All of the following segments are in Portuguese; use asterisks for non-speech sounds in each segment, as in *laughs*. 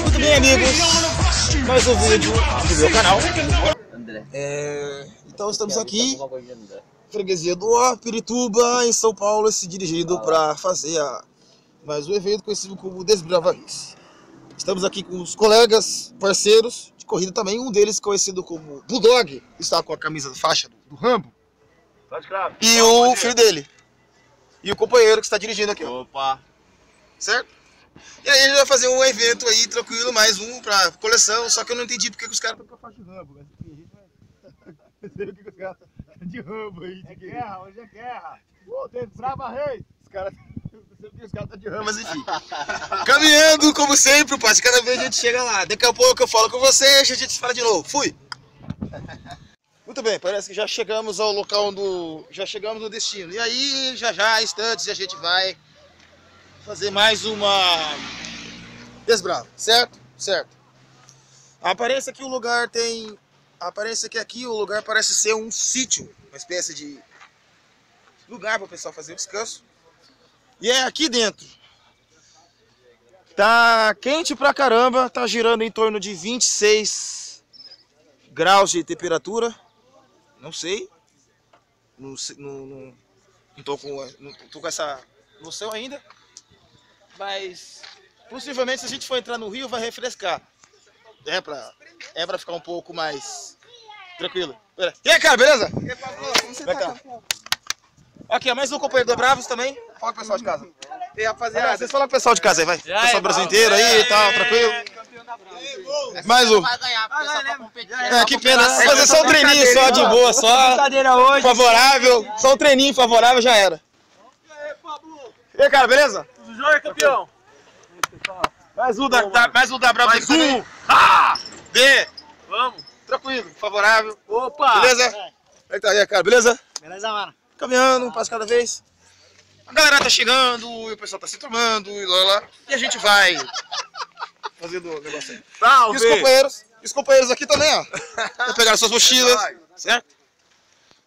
Muito bem, amigos. Mais um vídeo do meu canal. André. É, então estamos aqui, freguesia do Ó, Pirituba, em São Paulo, se dirigindo para fazer a, mais um evento conhecido como Desbrava Race. Estamos aqui com os colegas, parceiros de corrida também, um deles conhecido como Bulldog, está com a camisa faixa do, do Rambo, e o filho dele, e o companheiro que está dirigindo aqui, ó, Opa. certo? E aí a gente vai fazer um evento aí, tranquilo, mais um pra coleção, só que eu não entendi porque que os caras estão com a faixa de Rambo, mas enfim, a gente vai *laughs* ver o que os caras estão *laughs* de Rambo aí, de que- Guerra, hoje é guerra. Pô, tem brava rei. Os caras. *laughs* Sei os caras estão de rama, mas enfim. Caminhando, como sempre, pai. Cada vez a gente chega lá. Daqui a pouco eu falo com vocês e a gente fala de novo. Fui! Muito bem, parece que já chegamos ao local do. Já chegamos no destino. E aí, já já, instantes, a gente vai fazer mais uma. Desbrava, certo? Certo. Aparência que o lugar tem. Aparência que aqui o lugar parece ser um sítio, uma espécie de lugar para o pessoal fazer o descanso. E é aqui dentro. Tá quente pra caramba, tá girando em torno de 26 graus de temperatura. Não sei. Não, não, não, não tô, com, não tô com essa noção ainda. Mas possivelmente se a gente for entrar no rio vai refrescar. É pra, é pra ficar um pouco mais tranquilo. Pera. E aí, cara, beleza? Vem cá. Aqui, ó, mais um companheiro do Bravos também. Fala com o pessoal de casa. E rapaziada, Vocês falam com o pessoal de casa aí, vai. pessoal do Brasil inteiro aí e tal, tranquilo. Mais um. Vai ganhar, porque só pra competir. É, que pena. Fazer só um treininho só de boa, só. brincadeira hoje. Favorável. Só um treininho favorável já era. E aí, cara, beleza? Tudo jóia, campeão? Mais um da, da- mais um da Bravos. Mais um. Ah! B. Vamos. Tranquilo, favorável. Opa. Beleza? Como é que tá aí, cara? Beleza? Beleza, mano? caminhando, um passo cada vez. A galera tá chegando, e o pessoal tá se tomando, e lá, lá. E a gente vai fazendo o negócio aí. E os companheiros, e os companheiros aqui também, ó. *laughs* Vão pegar suas mochilas, certo?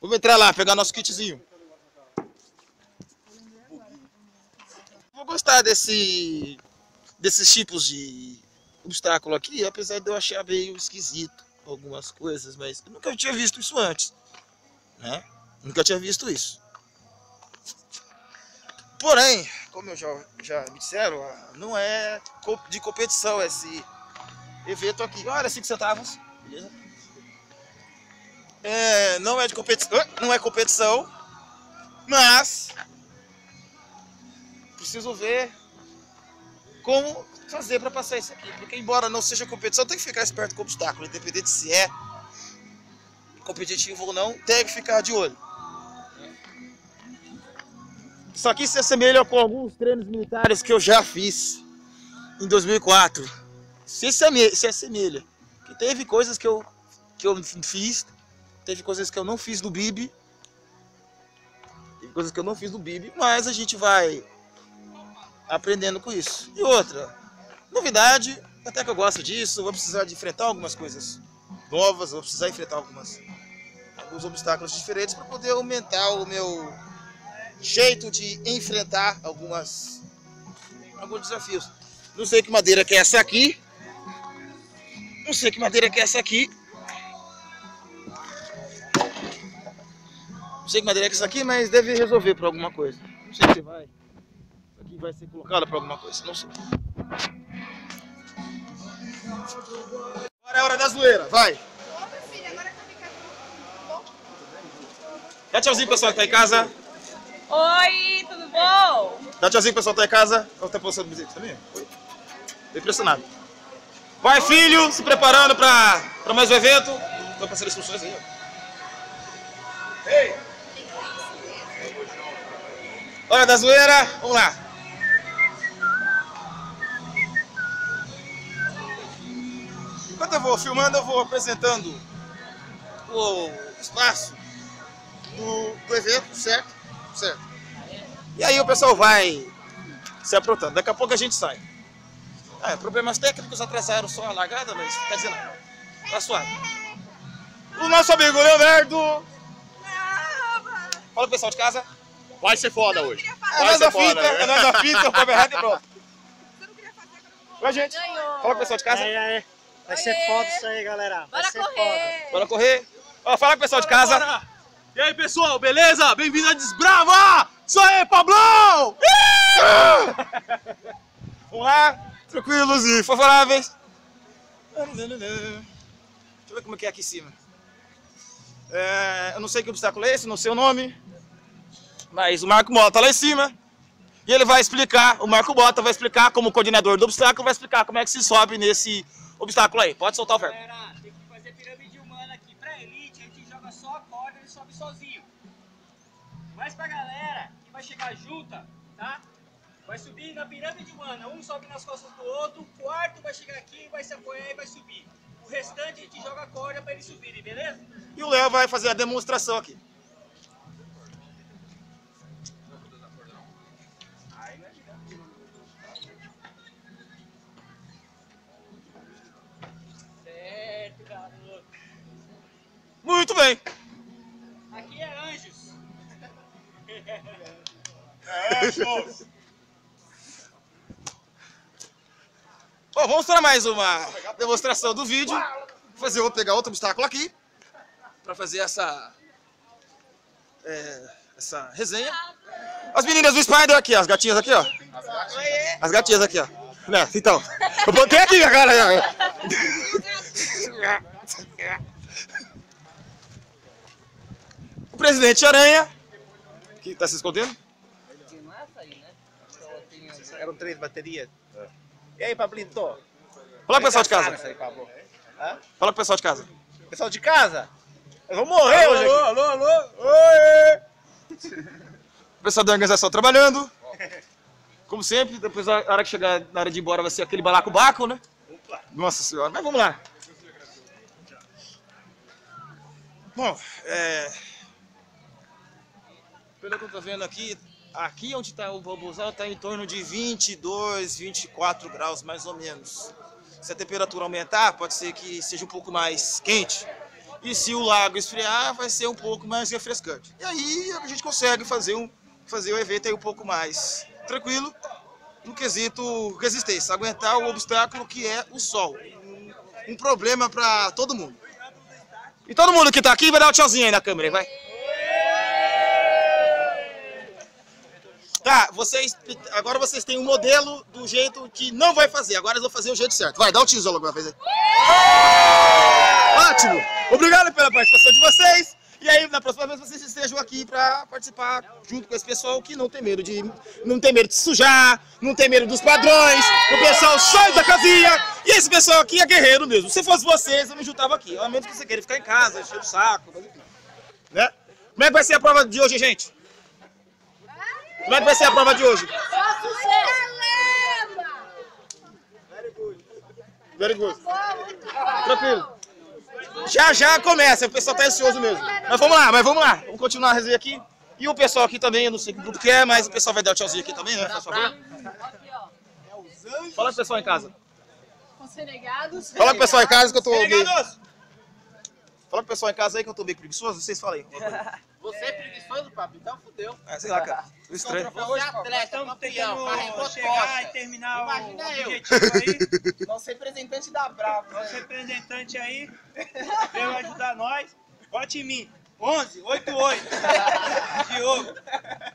Vamos entrar lá, pegar nosso kitzinho. Vou gostar desse, desses tipos de obstáculo aqui, apesar de eu achar meio esquisito algumas coisas, mas eu nunca tinha visto isso antes, né? Nunca tinha visto isso. Porém, como eu já, já me disseram, ah, não é de competição esse evento aqui. Olha, 5 centavos. Beleza? É, não é de competição. Não é competição. Mas preciso ver como fazer para passar isso aqui. Porque embora não seja competição, tem que ficar esperto com o obstáculo. Independente se é competitivo ou não, tem que ficar de olho. Isso aqui se assemelha com alguns treinos militares que eu já fiz em 2004. Se assemelha, se assemelha. Que teve coisas que eu, que eu fiz, teve coisas que eu não fiz no BIB. Teve coisas que eu não fiz no BIB, mas a gente vai aprendendo com isso. E outra, novidade, até que eu gosto disso, vou precisar de enfrentar algumas coisas novas, vou precisar enfrentar algumas alguns obstáculos diferentes para poder aumentar o meu jeito de enfrentar algumas alguns desafios. Não sei que madeira que é essa aqui. Não sei que madeira que é essa aqui. Não sei que madeira que é essa aqui, mas deve resolver por alguma coisa. Não sei se vai. Isso aqui vai ser colocado por alguma coisa. Não sei. Agora é a hora da zoeira. Vai. Dá tchauzinho pessoal que tá em casa. Oi, tudo bom? Dá tchauzinho pessoal tá em casa. Olha tá postando biscoito também. Oi. Tô impressionado. Vai, filho, se preparando pra, pra mais um evento. Tô passando instruções aí, ó. Ei! Hora da zoeira, vamos lá. Enquanto eu vou filmando, eu vou apresentando o espaço do, do evento, certo? Certo. E aí o pessoal vai se aprontando. Daqui a pouco a gente sai. É, problemas técnicos atrasaram só a largada, mas quer dizer nada. Tá suave. O nosso amigo Leonardo. Fala pro pessoal de casa. Vai ser foda hoje. É Vai nós ser da foda. fita, é nós da fita, o cover errado e pronto. *laughs* Oi, gente. Ganhou. Fala com o pessoal de casa. Aí, aí. Vai ser foda isso aí, galera. Vai Bora ser foda. correr. Bora correr. Ó, fala com o pessoal de casa. E aí, pessoal, beleza? Bem-vindo a Desbrava! Isso aí, Pablão! *laughs* Vamos lá, tranquilos e favoráveis. Deixa eu ver como é que é aqui em cima. É, eu não sei que obstáculo é esse, não sei o nome. Mas o Marco Mota tá lá em cima. E ele vai explicar, o Marco Bota vai explicar, como coordenador do obstáculo, vai explicar como é que se sobe nesse obstáculo aí. Pode soltar o verbo. Galera, tem que fazer pirâmide humana aqui. Elite, a gente joga só a corda, ele sobe sozinho. Mas pra galera que vai chegar junta, tá? Vai subir na pirâmide humana. Um sobe nas costas do outro, o quarto vai chegar aqui, vai se apoiar e vai subir. O restante a gente joga a corda pra eles subirem, beleza? E o Léo vai fazer a demonstração aqui. Bem. Aqui é anjos. Bom, vamos para mais uma demonstração do vídeo. Vou fazer, vou pegar outro obstáculo aqui para fazer essa é, essa resenha. As meninas do Spider aqui, ó, as gatinhas aqui, ó. As gatinhas aqui, ó. Né, então, eu botei aqui, cara. O presidente Aranha, que tá se escondendo. Eram três baterias. E aí, Pablito? Fala pro pessoal de casa. Fala pro pessoal de casa. Pessoal de casa? Eu vou morrer hoje aqui. alô, alô. Oi! O pessoal da organização trabalhando. Como sempre, depois a hora que chegar na hora de ir embora vai ser aquele balacobaco, né? Nossa senhora, mas vamos lá. Bom, é... Pelo que eu tô vendo aqui, aqui onde está o bambuzal está em torno de 22, 24 graus mais ou menos. Se a temperatura aumentar, pode ser que seja um pouco mais quente. E se o lago esfriar, vai ser um pouco mais refrescante. E aí a gente consegue fazer, um, fazer o evento aí um pouco mais tranquilo, no quesito resistência, aguentar o obstáculo que é o sol. Um, um problema para todo mundo. E todo mundo que tá aqui vai dar um tchauzinho aí na câmera, vai. Tá, vocês. Agora vocês têm um modelo do jeito que não vai fazer. Agora eles vão fazer o jeito certo. Vai, dá o tijolo alguma vez aí. Ótimo! Obrigado pela participação de vocês. E aí, na próxima vez, vocês estejam aqui para participar junto com esse pessoal que não tem medo de. não tem medo de sujar, não tem medo dos padrões. O pessoal sai da casinha. E esse pessoal aqui é guerreiro mesmo. Se fosse vocês, eu me juntava aqui. A menos que você queira ficar em casa, encher o saco, mas enfim. Né? Como é que vai ser a prova de hoje, gente? Como é que vai ser a prova de hoje? Very good. Tranquilo. Já já começa, o pessoal tá ansioso mesmo. Mas vamos lá, mas vamos lá. Vamos continuar a resenha aqui. E o pessoal aqui também, eu não sei que grupo que é, mas o pessoal vai dar o tchauzinho aqui também, né? Por favor. Fala pro pessoal em casa. Concenegados. Fala pro pessoal em casa que eu tô meio... Fala pro pessoal em casa aí que eu tô meio preguiçoso, vocês falem. *laughs* Você é preguiçoso, Pablo? Então fudeu. É, sei lá, cara. Tô estranho. Você é atleta, campeão, carregou chegar e terminar Imagina o eu. objetivo aí. *laughs* Nosso representante da Brava. Nosso representante aí veio ajudar nós. Vote em mim. 11, 8, 8. Diogo.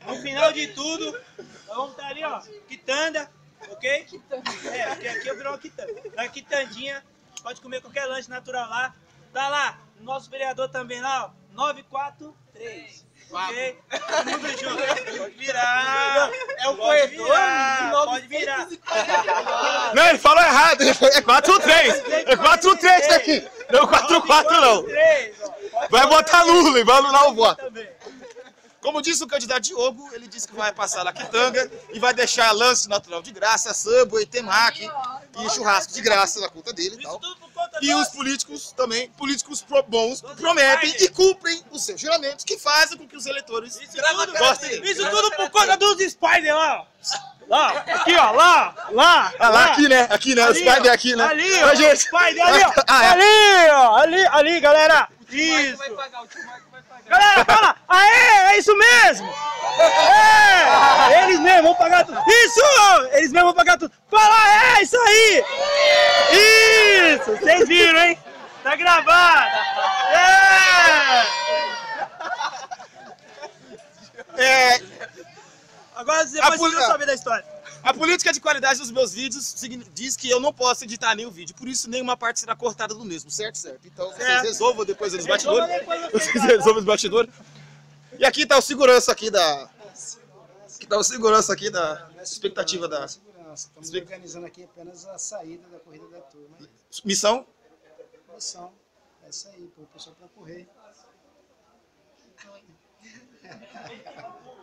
No final de tudo, nós vamos estar ali, ó. Quitanda, ok? É, porque aqui eu virou uma quitanda. Na quitandinha, pode comer qualquer lanche natural lá. Tá lá, o nosso vereador também lá, ó. 943. Ok? Mundo junto. Pode virar. É o Pode corredor virar. do Pode virar. Não, ele falou errado. É 4-3. É 4-3 daqui. Não 4-4 não. 943, ó. Pode Vai botar Lula e vai anular o voto. Como disse o candidato Diogo, ele disse que vai passar na quitanga e vai deixar lance natural de graça, samba e temaki e churrasco de graça na conta dele e Isso tal. E os políticos também, políticos pro- bons, prometem e cumprem os seus juramentos que fazem com que os eleitores Isso tudo, gostem dele. isso tudo por conta dos Spider lá, ó. Lá, aqui, ó, lá, lá. Ah, lá aqui, né? Aqui, né? Ali, Spider ó. aqui, né? Ali, Ó, ó, gente. Spider ali, ó. *laughs* Ah, é. Ali, ó, ali, ali, galera. Isso! Galera, fala! Aê, é isso mesmo! É! Eles mesmos vão pagar tudo! Isso! Eles mesmos vão pagar tudo! Fala, é isso aí! Isso! Vocês viram, hein? Tá gravado! É! É, Agora poli- vocês vão saber da história. A política de qualidade dos meus vídeos diz que eu não posso editar nenhum vídeo, por isso nenhuma parte será cortada do mesmo, certo? Certo. Então vocês Certo. resolvam depois nos Resolva bastidores. Vocês resolvam nos bastidores. E aqui tá o segurança aqui da. Aqui tá o segurança aqui da expectativa da Segurança. Estamos organizando aqui apenas a saída da corrida da turma. missão. Missão é isso aí, para o pessoal para correr. *laughs*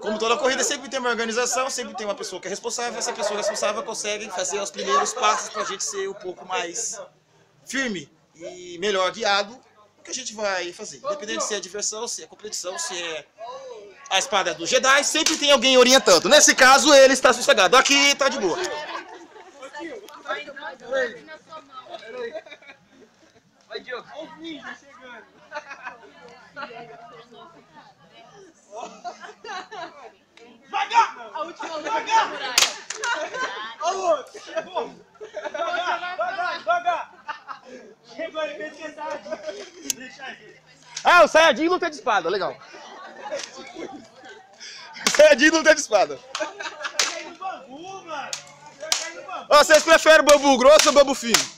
Como toda corrida, sempre tem uma organização, sempre tem uma pessoa que é responsável. Essa pessoa responsável consegue fazer os primeiros passos para a gente ser um pouco mais firme e melhor guiado no que a gente vai fazer. Independente se é diversão, se é competição, se é a espada do Jedi, sempre tem alguém orientando. Nesse caso, ele está sossegado. Aqui está de boa. A última luta da muralha. Ó o outro! Chegou! Devagar, devagar, devagar! Chegou, ele fez questão de deixar aqui. Ah, o Sayajin luta de espada, legal. Sayajin luta de espada. Cai no bambu, mano! Cai no bambu! Ó, vocês preferem bambu grosso ou bambu fino?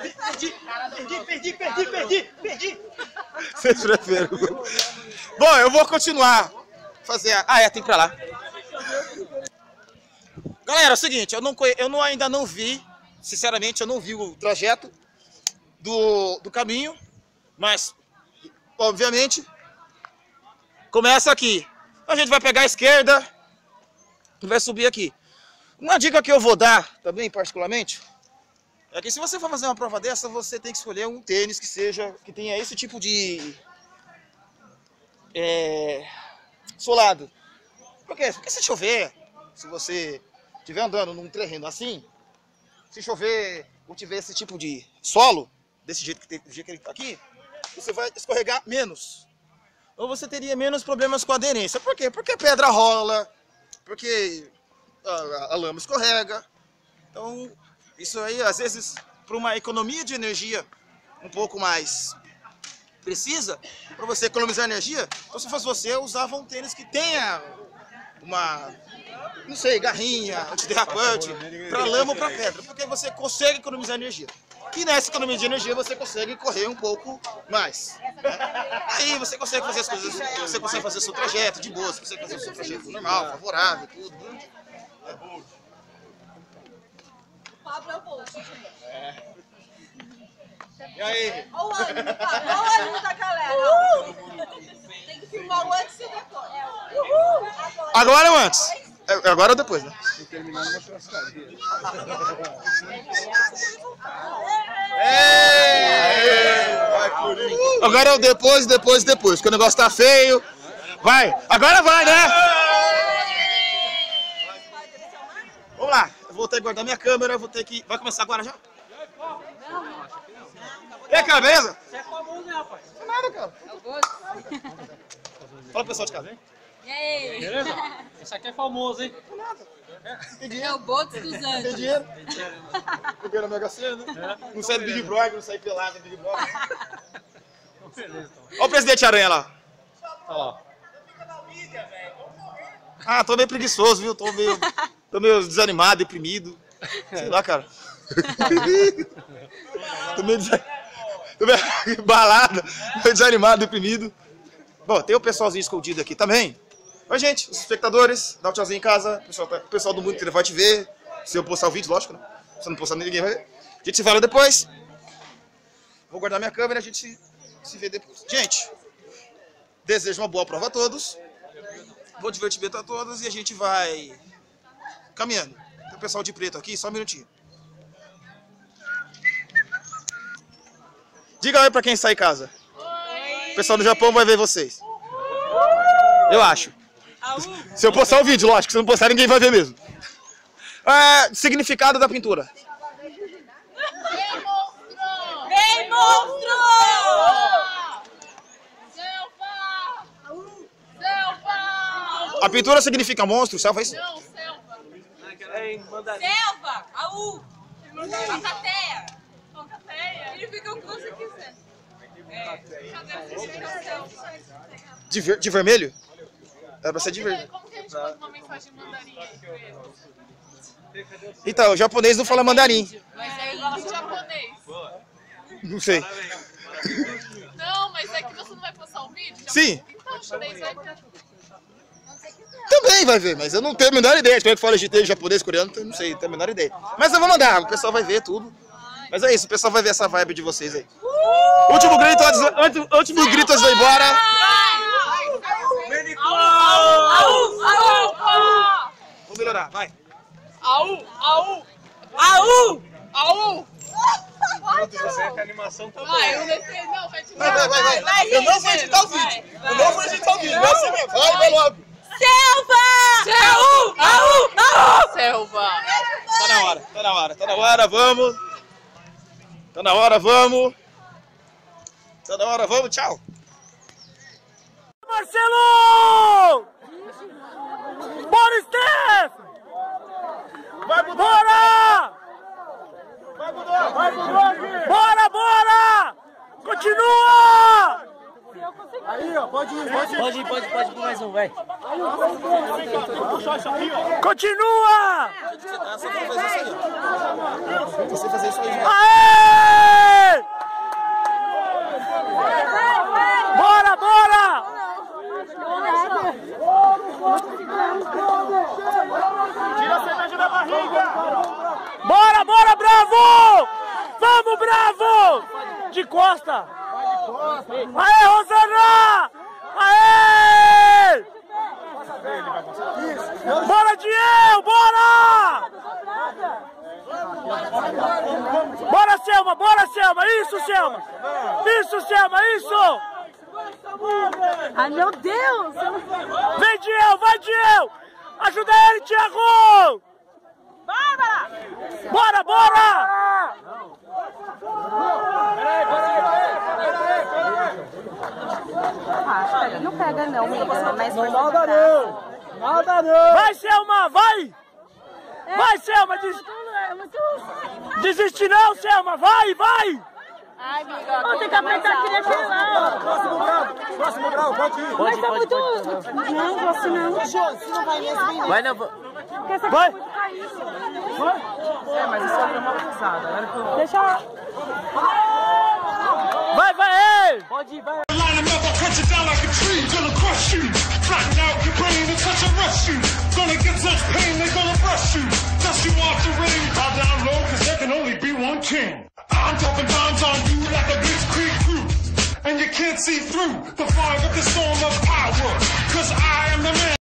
Perdi, perdi, perdi, perdi, perdi, perdi! Vocês preferem. Bom, eu vou continuar. Fazer a... Ah, é, tem pra lá. Galera, é o seguinte, eu, não, conhe- eu não, ainda não vi, sinceramente, eu não vi o trajeto do, do caminho, mas, obviamente, começa aqui. A gente vai pegar a esquerda e vai subir aqui. Uma dica que eu vou dar, também, particularmente, é que se você for fazer uma prova dessa, você tem que escolher um tênis que seja, que tenha esse tipo de é, solado. Por quê? Porque se chover, se você estiver andando num terreno assim, se chover ou tiver esse tipo de solo, desse jeito que, tem, jeito que ele tá aqui, você vai escorregar menos. Ou você teria menos problemas com aderência. Por quê? Porque a pedra rola, porque a, a- a lama escorrega. Então, isso aí, às vezes, para uma economia de energia um pouco mais precisa, para você economizar energia, então se fosse você, eu usava um tênis que tenha uma, não sei, garrinha, antiderrapante, para lama ou para pedra, porque você consegue economizar energia. E nessa economia de energia você consegue correr um pouco mais. né? Aí você consegue fazer as coisas, você consegue fazer o seu trajeto de boa, você consegue fazer o seu trajeto normal, favorável, tudo. né? Pablo é o bolso. E aí? Olha o ânimo, Pablo. Olha o ânimo da galera. Tem que filmar o antes e o depois. Uhul. Agora. Agora ou antes? É, Agora ou depois, né? Agora é o depois, depois, depois, porque o negócio tá feio. Vai, agora vai, né? Vamos lá, eu vou ter que guardar minha câmera, eu vou ter que. Vai começar agora já? E aí, cara, beleza? Você é famoso, né, rapaz? Nada, cara. Fala pro pessoal de casa, hein? E aí? Beleza? Esse aqui é famoso, hein? É o Botos dos Tem Anjos. dinheiro? Peguei na Mega Sena. Não sai do Big Brother, não sai pelado do Big Brother. Beleza, então. Olha o presidente Aranha lá. Olha lá. Ah, tô meio preguiçoso, viu? Tô meio, tô meio desanimado, deprimido. Sei lá, cara. *laughs* tô meio, desa- *laughs* tô meio desanimado, deprimido. Bom, tem o pessoalzinho escondido aqui também. Oi, gente, os espectadores, dá um tchauzinho em casa. O pessoal, tá- o pessoal do mundo inteiro vai te ver. Se eu postar o vídeo, lógico, né? Se eu não postar, ninguém vai ver. A gente se fala depois. Vou guardar minha câmera, a gente se, se vê depois. Gente, desejo uma boa prova a todos. Bom divertimento a todos e a gente vai caminhando. Tem o pessoal de preto aqui, só um minutinho. Diga oi pra quem sai em casa. Oi. O pessoal do Japão vai ver vocês. Eu acho. Se eu postar o vídeo, lógico, se não postar ninguém vai ver mesmo. É, significado da pintura. Vem, monstro! Selva! Selva! A pintura significa monstro, selva, é isso? Não, selva. Selva! Aú! Matateia! De, ver- de vermelho? Era pra ser de vermelho. Então, o japonês não fala mandarim. Mas é em japonês. Não sei. Não, mas é que você não vai postar um vídeo? Sim. Então o chinês vai ver. Também vai ver, mas eu não tenho a menor ideia. É que fala GT, japonês, coreano, não sei, tenho a menor ideia. Mas eu vou mandar, o pessoal vai ver tudo. Mas é isso, o pessoal vai ver essa vibe de vocês aí. Último grito antes, antes- último grito antes de ir embora. Vou melhorar, vai. Aú! Aú! Aú! Aú! É que a animação tá boa. Vai, eu descer, não, vai te Vai, vai, vai, vai. Eu não vou editar o vídeo. Eu não vou editar o vídeo, vai mesmo. Vai, vai logo. Selva! Aú! Aú! Aú! Selva! Tá na hora, tá na hora, tá na hora, vamos. Tá na hora, vamos. Tá na hora, vamos, tchau. Marcelo! Bora, Steph! Vai pro Bora! Vai Dog! Vai pro Dog! Bora, bora! Continua! Aí, ó, pode ir, pode ir. Pode ir, pode, pode ir mais um, vai. Continua! Você fazer isso aí. Aê! Bora, bora! Tira a cerveja da barriga! Bora, bora, Bravo! Vamos, Bravo! De costa! Aê, Rosana! Aê! Bora, Diel! Bora! Bora, Selma! Bora, Selma! Isso, Selma! Isso, Selma! Isso! Ai, meu Deus! Vem, Diel! Vai, Diel! Ajuda ele, Thiago! Bárbara! Bora, bora! Não pega não. Mas Não nada não! Nada não! Vai, Selma! Vai! Vai, Selma! Des... Desiste não, Selma! Vai, vai! Ai, amiga. Vou ter que apertar aqui naquele lá. Próximo grau! Próximo grau, pode ir! Mas tá muito... Não, gosto não. não vai mesmo. Vai, não, vai! É, mas isso é uma pesada. Deixa... Vai, vai, ei! Pode ir, vai! Touch and rush. Gonna get such pain, they're gonna brush you. Dust you off the ring, bow down low, cause there can only be one king. I'm dropping bombs on you like a blitzkrieg crew. And you can't see through the fog of the storm of power, cause I am the man.